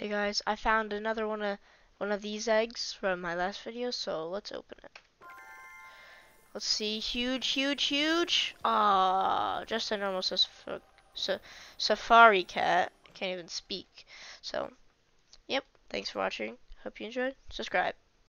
Hey guys, I found another one of one of these eggs from my last video, so let's open it. Let's see, huge, huge, huge. Ah, just a normal sa safari cat. Can't even speak. So, yep. Thanks for watching. Hope you enjoyed. Subscribe.